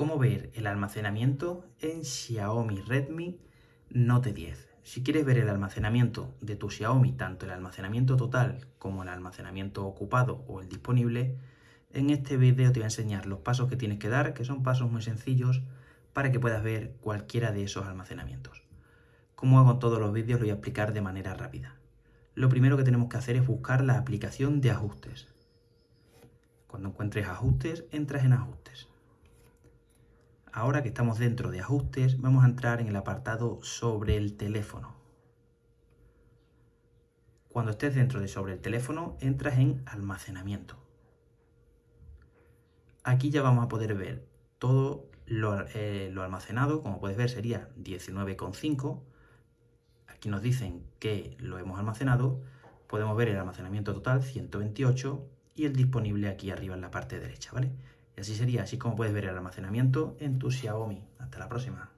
cómo ver el almacenamiento en Xiaomi Redmi Note 10. Si quieres ver el almacenamiento de tu Xiaomi, tanto el almacenamiento total como el almacenamiento ocupado o el disponible, en este vídeo te voy a enseñar los pasos que tienes que dar, que son pasos muy sencillos para que puedas ver cualquiera de esos almacenamientos. Como hago en todos los vídeos, lo voy a explicar de manera rápida. Lo primero que tenemos que hacer es buscar la aplicación de ajustes. Cuando encuentres ajustes, entras en ajustes. Ahora que estamos dentro de ajustes, vamos a entrar en el apartado sobre el teléfono. Cuando estés dentro de sobre el teléfono, entras en almacenamiento. Aquí ya vamos a poder ver todo lo, eh, almacenado, como puedes ver sería 19,5. Aquí nos dicen que lo hemos almacenado. Podemos ver el almacenamiento total, 128, y el disponible aquí arriba en la parte derecha, ¿vale? Y así sería, así como puedes ver el almacenamiento en tu Xiaomi. Hasta la próxima.